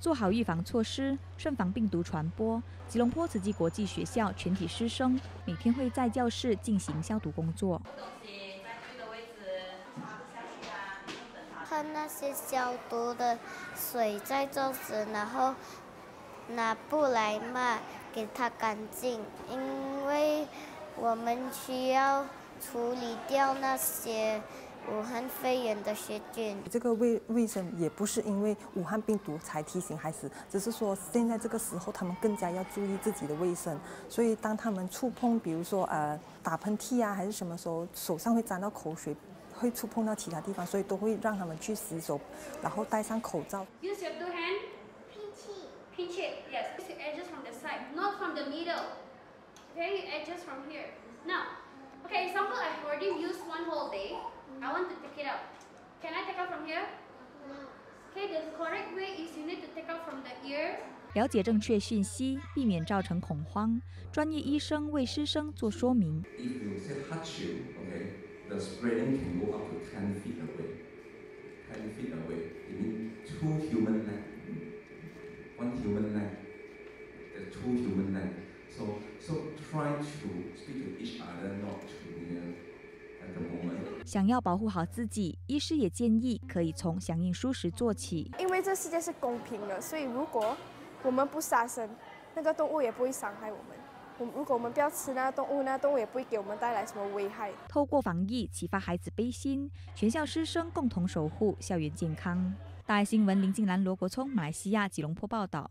做好预防措施，慎防病毒传播。吉隆坡慈济国际学校全体师生每天会在教室进行消毒工作。喷那些消毒的水在桌子，然后拿布来抹，给它干净，因为我们需要处理掉那些。武汉肺炎的细菌，这个卫卫生也不是因为武汉病毒才提醒孩子，只是说现在这个时候他们更加要注意自己的卫生。所以当他们触碰，比如说呃打喷嚏啊，还是什么时候手上会沾到口水，会触碰到其他地方，所以都会让他们去洗手，然后戴上口罩。Use your two hand. Pinch it. Pinch it. Yes. Use edges from the side, not from the middle. Okay, edges from here. Now, okay. Example, I've already used one whole day. I want to take it out. Can I take out from here? No. Okay, the correct way is you need to take out from the ear. 了解正确讯息，避免造成恐慌。专业医生为师生做说明。If you say hatchu, okay, the spreading can go up to ten feet away. Ten feet away. It means two human leg. One human leg. The two human leg. So, so try to speak to each other, not too near. 想要保护好自己，医师也建议可以从响应舒适做起。因为这世界是公平的，所以如果我们不杀生，那个动物也不会伤害我们。我如果我们不要吃那个动物，那动物也不会给我们带来什么危害。透过防疫启发孩子悲心，全校师生共同守护校园健康。大爱新闻林静兰、罗国聪，马来西亚吉隆坡报道。